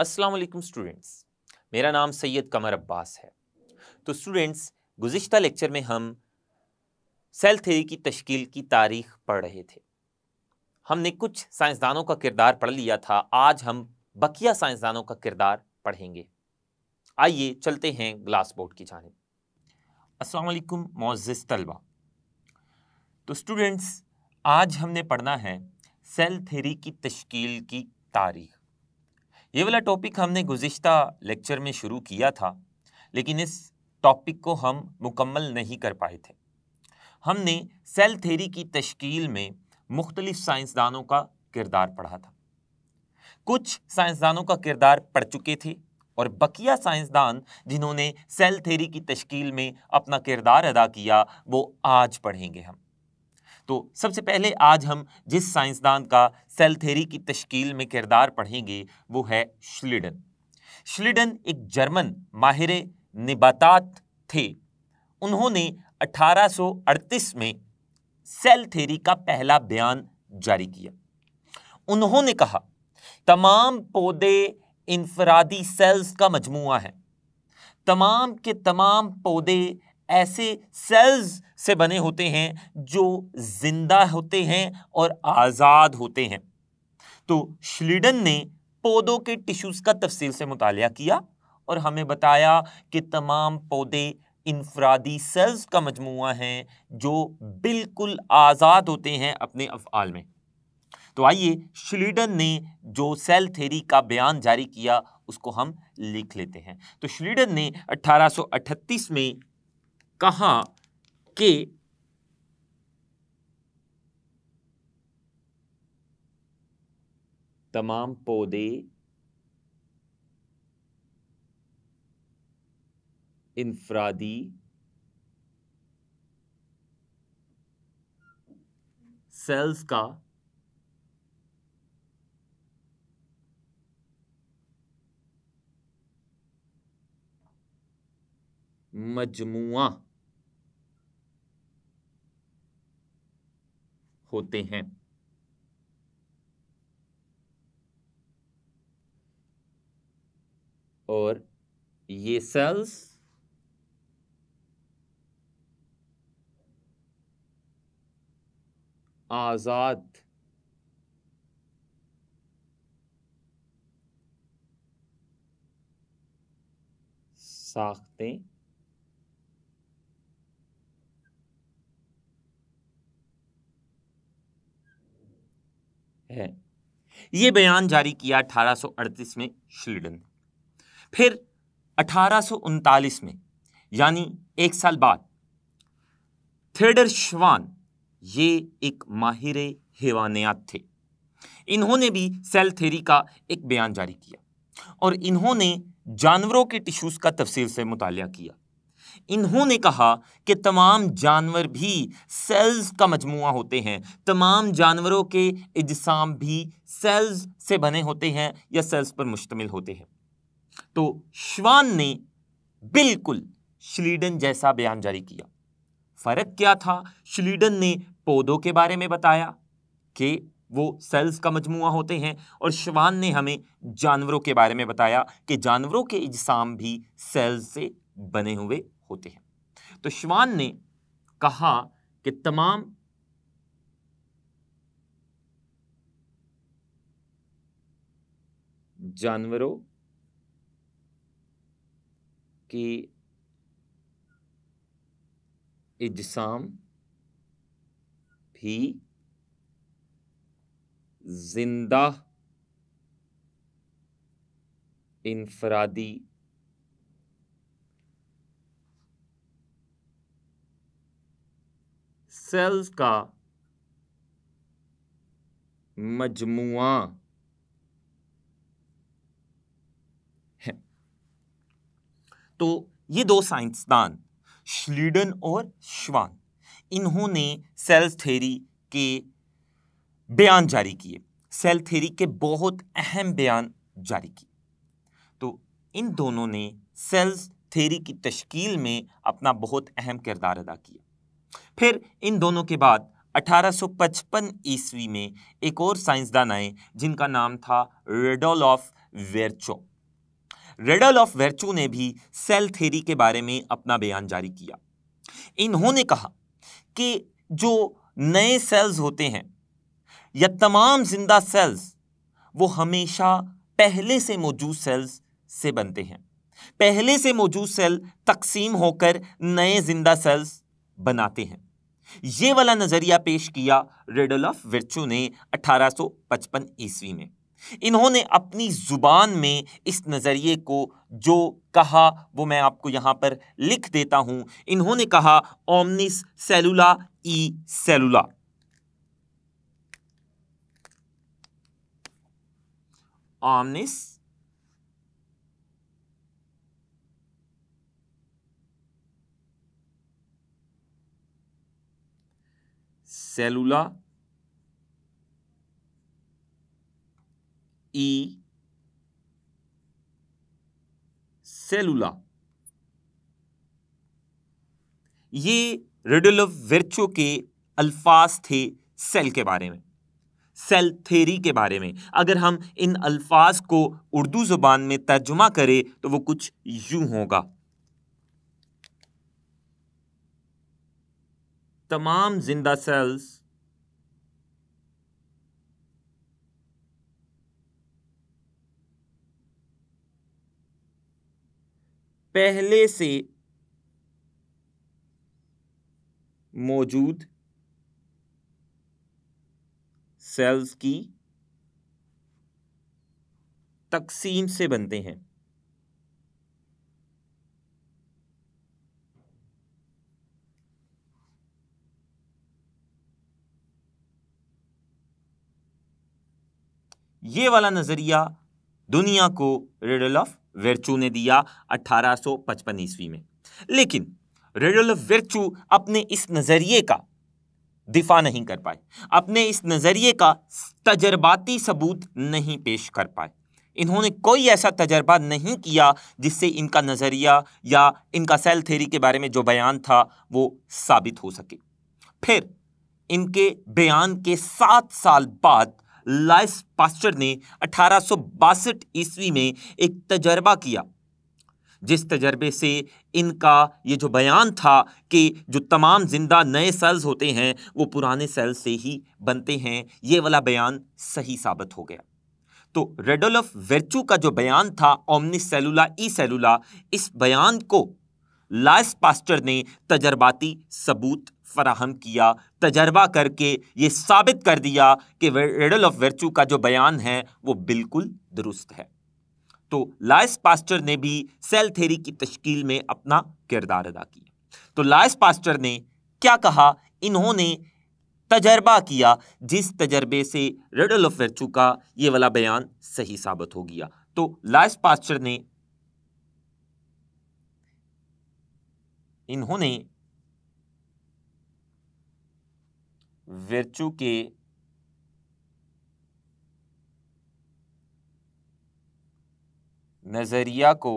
अस्सलाम वालेकुम स्टूडेंट्स। मेरा नाम सैयद कमर अब्बास है। तो स्टूडेंट्स गुज्त लेक्चर में हम सेल थेरी की तश्कील की तारीख पढ़ रहे थे। हमने कुछ साइंसदानों का किरदार पढ़ लिया था, आज हम बकिया साइंसदानों का किरदार पढ़ेंगे। आइए चलते हैं ग्लास बोर्ड की जानब। अस्सलाम वालेकुम मोज़ तलबा। तो स्टूडेंट्स, आज हमने पढ़ना है सेल थेरी की तश्कील की तारीख। ये वाला टॉपिक हमने गुज्त लेक्चर में शुरू किया था, लेकिन इस टॉपिक को हम मुकम्मल नहीं कर पाए थे। हमने सेल थेरी की तश्कील में मुख्तलिफ़ साइंसदानों का किरदार पढ़ा था। कुछ साइंसदानों का किरदार पढ़ चुके थे और बकिया साइंसदान जिन्होंने सेल थेरी की तश्कील में अपना किरदार अदा किया, वो आज पढ़ेंगे हम। तो सबसे पहले आज हम जिस साइंसदान का सेल थेरी की तश्कील में किरदार पढ़ेंगे, वो है श्लिडन। श्लिडन एक जर्मन माहिर निबातात थे। उन्होंने 1838 में सेल थेरी का पहला बयान जारी किया। उन्होंने कहा, तमाम पौधे इनफरादी सेल्स का मजमुआ है। तमाम के तमाम पौधे ऐसे सेल्स से बने होते हैं जो ज़िंदा होते हैं और आज़ाद होते हैं। तो श्लीडन ने पौधों के टिश्यूज़ का तफसील से मुताल किया और हमें बताया कि तमाम पौधे इनफरादी सेल्स का मजमू हैं जो बिल्कुल आज़ाद होते हैं अपने अफ़ाल में। तो आइए श्लीडन ने जो सेल थेरी का बयान जारी किया उसको हम लिख लेते हैं। तो श्लीडन ने 1838 में कहा कि तमाम पौधे इनफरादी सेल्स का मजमुआ होते हैं। और ये सेल्स आज़ाद साख्तें है। ये बयान जारी किया 1838 में श्लीडन। फिर अठारह में, यानी एक साल बाद, थेडर श्वान, ये एक माहिर हेवानियात थे। इन्होंने भी सेल थेरी का एक बयान जारी किया और इन्होंने जानवरों के टिश्यूज़ का तफसील से मुताल किया। इन्होंने कहा कि तमाम जानवर भी सेल्स का मजमू होते हैं। तमाम जानवरों के इजसाम भी सेल्स से बने होते हैं या सेल्स पर मुश्तमिल होते हैं। तो श्वान ने बिल्कुल श्लीडन जैसा बयान जारी किया। फ़र्क क्या था? श्लीडन ने पौधों के बारे में बताया कि वो सेल्स का मजमू होते हैं और श्वान ने हमें जानवरों के बारे में बताया कि जानवरों के इजसाम भी सेल्स से बने हुए होते हैं। तो श्वान ने कहा कि तमाम जानवरों की इजसाम भी ज़िंदा इनफरादी सेल्स का मजमुआ। है। तो ये दो साइंसदान, श्लीडन और श्वान, इन्होंने सेल्स थेरी के बयान जारी किए। सेल थेरी के बहुत अहम बयान जारी किए। तो इन दोनों ने सेल्स थेरी की तश्कील में अपना बहुत अहम किरदार अदा किया। फिर इन दोनों के बाद 1855 ईस्वी में एक और साइंसदान आए, जिनका नाम था Rudolf of Virchow. Rudolf of Virchow ने भी सेल थेरी के बारे में अपना बयान जारी किया। इन्होंने कहा कि जो नए सेल्स होते हैं या तमाम ज़िंदा सेल्स, वो हमेशा पहले से मौजूद सेल्स से बनते हैं। पहले से मौजूद सेल तकसीम होकर नए ज़िंदा सेल्स बनाते हैं। ये वाला नज़रिया पेश किया रेडल ऑफ़ विर्चू ने 1855 ईस्वी में। इन्होंने अपनी ज़ुबान में इस नज़रिए को जो कहा, वो मैं आपको यहाँ पर लिख देता हूँ। इन्होंने कहा, ओमनिस सेलुला ई सेलुला। omnis cellula ई सेलुला ये रिडल ऑफ़ वर्चो के अल्फाज थे सेल के बारे में सेल थेरी के बारे में। अगर हम इन अल्फाज को उर्दू ज़ुबान में तर्जुमा करें तो वो कुछ यूँ होगा। तमाम ज़िंदा सेल्स पहले से मौजूद सेल्स की तकसीम से बनते हैं। ये वाला नज़रिया दुनिया को रिडल ऑफ़ वेरचू ने दिया 1855 ईस्वी में। लेकिन रिडल ऑफ़ वेरचू अपने इस नज़रिए का दिफा नहीं कर पाए। अपने इस नज़रिए का तजर्बाती सबूत नहीं पेश कर पाए। इन्होंने कोई ऐसा तजर्बा नहीं किया जिससे इनका नज़रिया या इनका सेल थेरी के बारे में जो बयान था वो साबित हो सके। फिर इनके बयान के सात साल बाद लाइस पास्टर ने अठारह सौ बासठ ईस्वी में एक तजर्बा किया, जिस तजर्बे से इनका ये जो बयान था कि जो तमाम ज़िंदा नए सेल्स होते हैं, वो पुराने सेल से ही बनते हैं, ये वाला बयान सही साबित हो गया। तो रेडल ऑफ़ वेर्चू का जो बयान था ओमनिस सेलुला, ई सेलुला, इस बयान को लाइस पास्टर ने तजर्बाती सबूत फराहम किया, तजर्बा करके ये साबित कर दिया कि रेडल ऑफ़ वेर्चू का जो बयान है, वो बिल्कुल दुरुस्त है। तो लाइस पास्टर ने भी सेल थेरी की तश्कील में अपना किरदार अदा किया। तो लाइस पास्टर ने क्या कहा? इन्होंने तजर्बा किया, जिस तजर्बे से रेडल ऑफ़ वर्चू का ये वाला बयान सही साबित हो गया। तो लाइस पास्टर ने इन्होंने वर्चू के नज़रिया को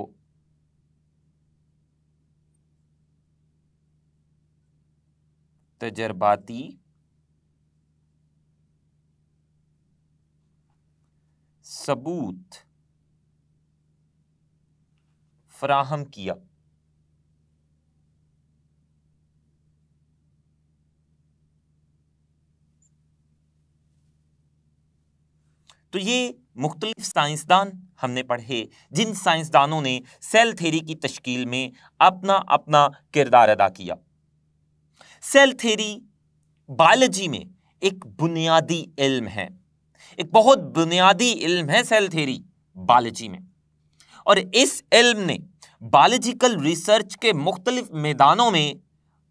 तजर्बाती सबूत फ्राहम किया। तो ये मुख्तलिफ़ साइंसदान हमने पढ़े, जिन साइंसदानों ने सेल थेरी की तश्कील में अपना अपना किरदार अदा किया। सेल थेरी बायोलॉजी में एक बुनियादी इल्म है, एक बहुत बुनियादी इल्म है सेल थेरी बायोलॉजी में। और इस इल्म ने बायोलॉजिकल रिसर्च के मुख्तलिफ़ मैदानों में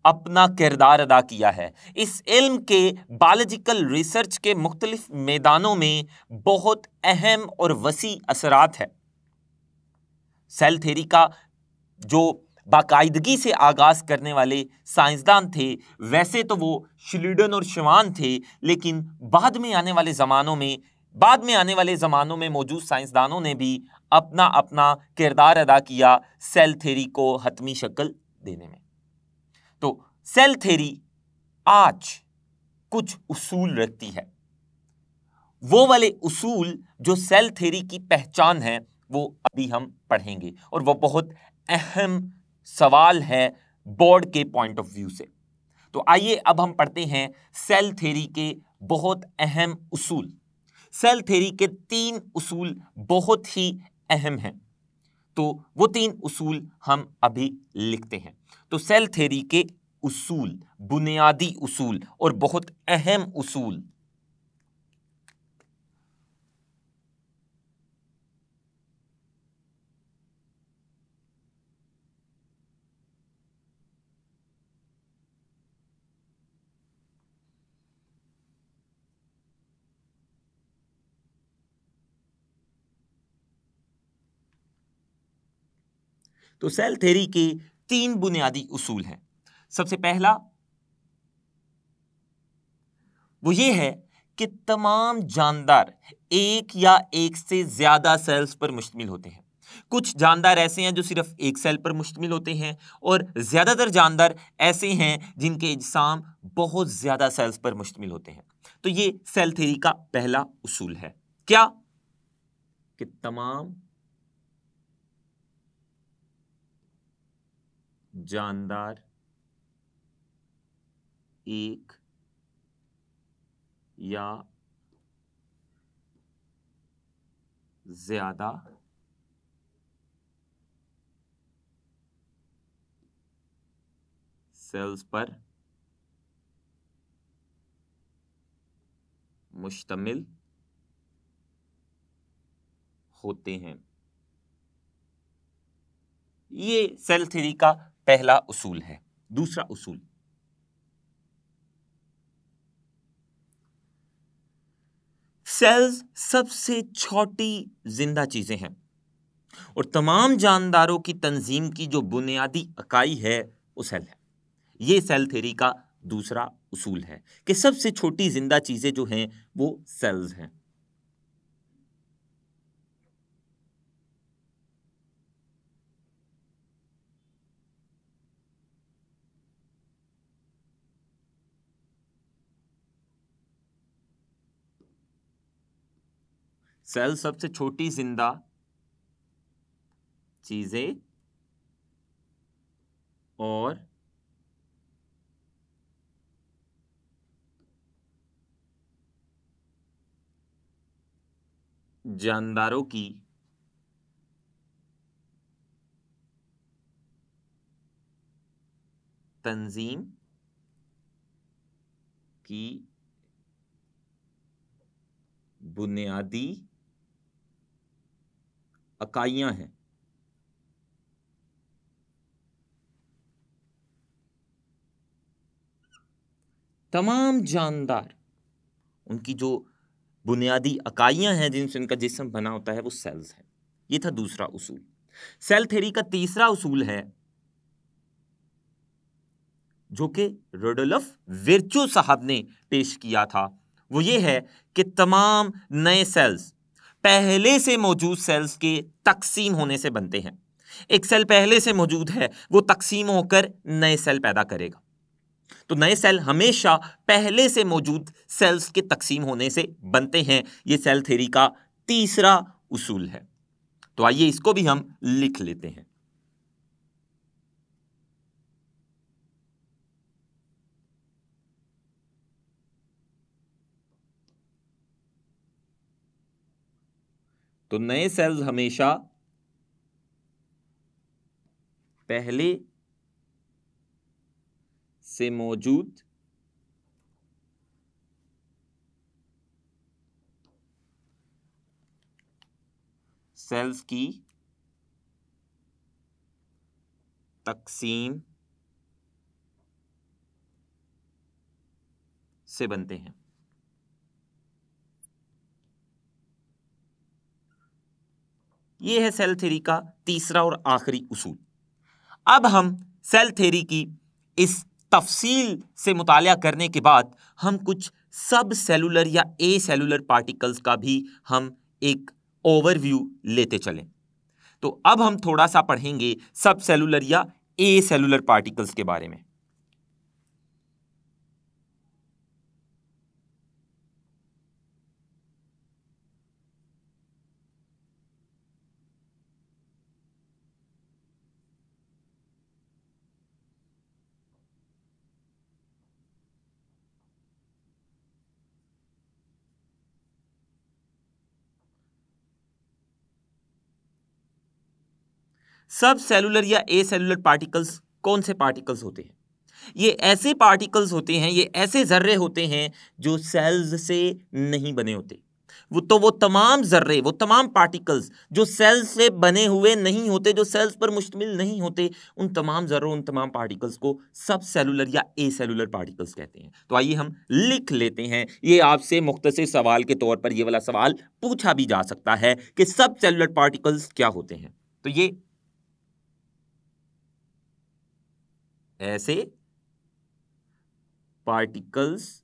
अपना किरदार अदा किया है। इस इल्म के बायोलॉजिकल रिसर्च के मुख्तलिफ़ मैदानों में बहुत अहम और वसी असरात है। सेल थेरी का जो बाकायदगी से आगाज़ करने वाले साइंसदान थे, वैसे तो वो श्लीडन और शिवान थे, लेकिन बाद में आने वाले ज़मानों में, बाद में आने वाले ज़मानों में मौजूद साइंसदानों ने भी अपना अपना किरदार अदा किया सेल थेरी को हतमी शक्ल देने में। तो सेल थेरी आज कुछ उसूल रखती है। वो वाले उसूल जो सेल थेरी की पहचान है, वो अभी हम पढ़ेंगे और वो बहुत अहम सवाल है बोर्ड के पॉइंट ऑफ़ व्यू से। तो आइए अब हम पढ़ते हैं सेल थेरी के बहुत अहम उसूल। सेल थेरी के तीन उसूल बहुत ही अहम हैं। तो वो तीन उसूल हम अभी लिखते हैं। तो सेल थेरी के उसूल, बुनियादी उसूल और बहुत अहम उसूल तो सेल थेरी के तीन बुनियादी उसूल हैं। सबसे पहला, वो ये है कि तमाम जानदार एक या एक से ज़्यादा सेल्स पर मुश्तमिल होते हैं। कुछ जानदार ऐसे हैं जो सिर्फ़ एक सेल पर मुश्तमिल होते हैं और ज़्यादातर जानदार ऐसे हैं जिनके इज्साम बहुत ज़्यादा सेल्स पर मुश्तमिल होते हैं। तो ये सेल थेरी का पहला उसूल है। क्या? कि तमाम जानदार एक या ज़्यादा सेल्स पर मुश्तमिल होते हैं। ये सेल थ्री का पहला उसूल है, दूसरा उसूल। सेल्स सबसे छोटी ज़िंदा चीज़ें हैं और तमाम जानदारों की तंजीम की जो बुनियादी इकाई है, वो सेल है। ये सेल थेरी का दूसरा उसूल है कि सबसे छोटी ज़िंदा चीज़ें जो हैं, वो सेल्स हैं। सेल सबसे छोटी ज़िंदा चीज़ें और जानदारों की तंजीम की बुनियादी इकाइयाँ हैं। तमाम जानदार, उनकी जो बुनियादी इकाइयाँ हैं, जिनसे उनका जिसम बना होता है, वो सेल्स है। ये था दूसरा उसूल। सेल थेरी का तीसरा उसूल है, जो कि रोडोलफ विर्चो साहब ने पेश किया था। वो ये है कि तमाम नए सेल्स पहले से मौजूद सेल्स के तकसीम होने से बनते हैं। एक सेल पहले से मौजूद है, वो तकसीम होकर नए सेल पैदा करेगा। तो नए सेल हमेशा पहले से मौजूद सेल्स के तकसीम होने से बनते हैं। ये सेल थेरी का तीसरा उसूल है। तो आइए इसको भी हम लिख लेते हैं। तो नए सेल्स हमेशा पहले से मौजूद सेल्स की तकसीम से बनते हैं। ये है सेल थ्योरी का तीसरा और आखिरी उसूल। अब हम सेल थ्योरी की इस तफसील से मुताल करने के बाद हम कुछ सब सेलुलर या ए सेलुलर पार्टिकल्स का भी हम एक ओवरव्यू लेते चलें। तो अब हम थोड़ा सा पढ़ेंगे सब सेलुलर या ए सेलुलर पार्टिकल्स के बारे में। सब सेलुलर या ए सेलुलर पार्टिकल्स कौन से पार्टिकल्स होते हैं? ये ऐसे पार्टिकल्स होते हैं, ये ऐसे जर्रे होते हैं जो सेल्स से नहीं बने होते। वो तो वो तमाम जर्रे, वो तमाम पार्टिकल्स जो सेल्स से बने हुए नहीं होते, जो सेल्स पर मुश्तमिल नहीं होते, उन तमाम जर्रों, उन तमाम पार्टिकल्स को सब सेलुलर या ए सेलुलर पार्टिकल्स कहते हैं। तो आइए हम लिख लेते हैं। ये आपसे मुख्तर सवाल के तौर पर ये वाला सवाल पूछा भी जा सकता है कि सब सेलुलर पार्टिकल्स क्या होते हैं? तो ये ऐसे पार्टिकल्स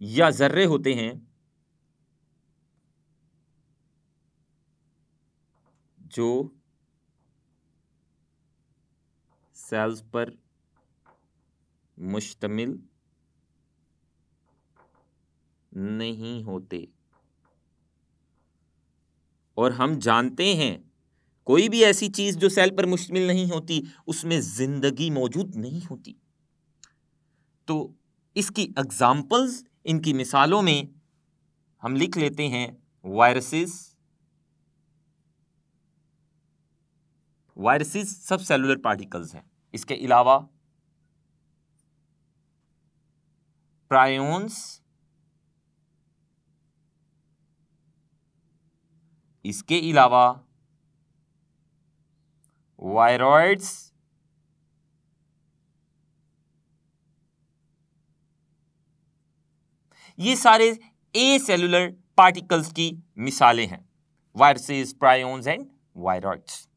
या जर्रे होते हैं जो सेल्स पर मुश्तमिल नहीं होते। और हम जानते हैं कोई भी ऐसी चीज़ जो सेल पर मुश्तमिल नहीं होती, उसमें ज़िंदगी मौजूद नहीं होती। तो इसकी एग्जाम्पल्स इनकी मिसालों में हम लिख लेते हैं वायरसेस वायरसेस सब सेलुलर पार्टिकल्स हैं। इसके अलावा प्रायोन्स इसके अलावा वायरॉइड्स। ये सारे ए सेलुलर पार्टिकल्स की मिसालें हैं, वायरसेस, प्रायोन्स एंड वायरॉइड्स।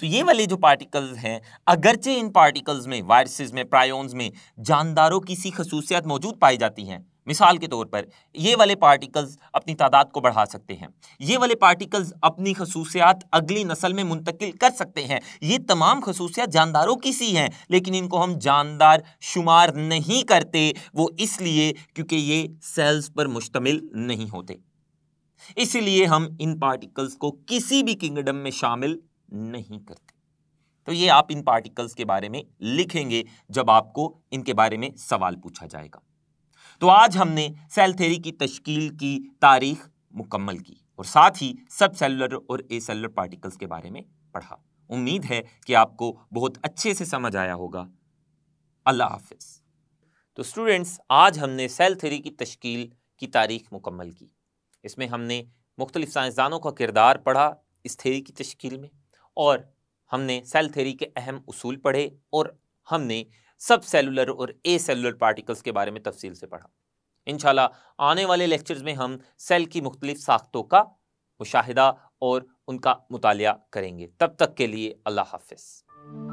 तो ये वाले जो पार्टिकल्स हैं, अगरचे इन पार्टिकल्स में, वायरसेस में, प्रायोन्स में, जानदारों की सी खसूसियात मौजूद पाई जाती हैं। मिसाल के तौर पर, ये वाले पार्टिकल्स अपनी तादाद को बढ़ा सकते हैं। ये वाले पार्टिकल्स अपनी खसूसियात अगली नस्ल में मुंतकिल कर सकते हैं। ये तमाम खसूसियात जानदारों की सी हैं, लेकिन इनको हम जानदार शुमार नहीं करते, वो इसलिए क्योंकि ये सेल्स पर मुश्तमिल नहीं होते। इसलिए हम इन पार्टिकल्स को किसी भी किंगडम में शामिल नहीं करते। तो ये आप इन पार्टिकल्स के बारे में लिखेंगे, जब आपको इनके बारे में सवाल पूछा जाएगा। तो आज हमने सेल थेरी की तश्कील की, तारीख मुकम्मल की और साथ ही सब सेलुलर और ए सेलुलर पार्टिकल्स के बारे में पढ़ा। उम्मीद है कि आपको बहुत अच्छे से समझ आया होगा। अल्लाह हाफिज। तो स्टूडेंट्स आज हमने सेल थेरी की तश्कील की तारीख मुकम्मल की। इसमें हमने मुख्तलिफ़ साइंसदानों का किरदार पढ़ा इस थेरी की तश्कील में और हमने सेल थेरी के अहम उसूल पढ़े और हमने सब सेलुलर और ए सेलुलर पार्टिकल्स के बारे में तफसील से पढ़ा। इनशाला आने वाले लेक्चर्स में हम सेल की मुख्तलिफ़ साख्तों का मुशाहिदा और उनका मुताल करेंगे। तब तक के लिए अल्लाह हाफिज़।